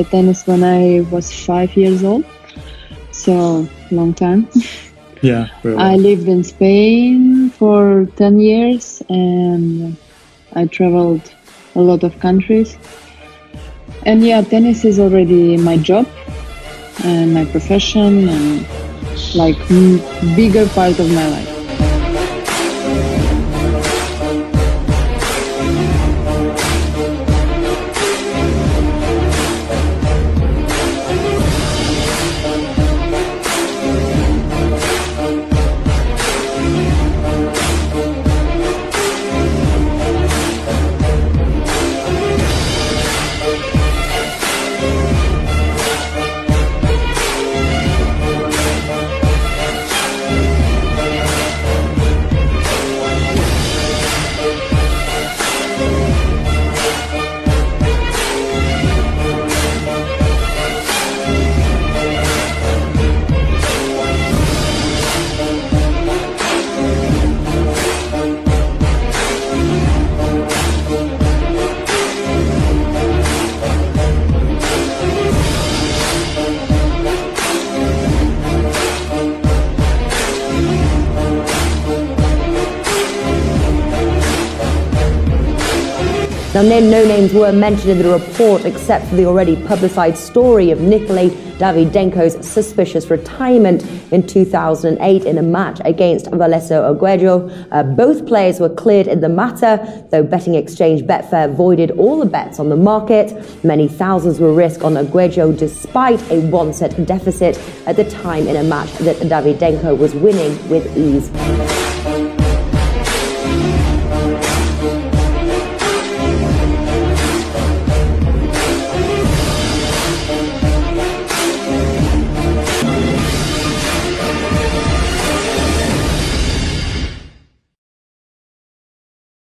played tennis when I was five years old, so long time. Yeah. I lived in Spain for 10 years and I traveled a lot of countries. And yeah, tennis is already my job and my profession and like bigger part of my life. Now, no names were mentioned in the report except for the already publicized story of Nikolay Davydenko's suspicious retirement in 2008 in a match against Vassallo Arguello. Uh, both players were cleared in the matter, though betting exchange Betfair voided all the bets on the market. Many thousands were risked on Arguello despite a one-set deficit at the time in a match that Davydenko was winning with ease.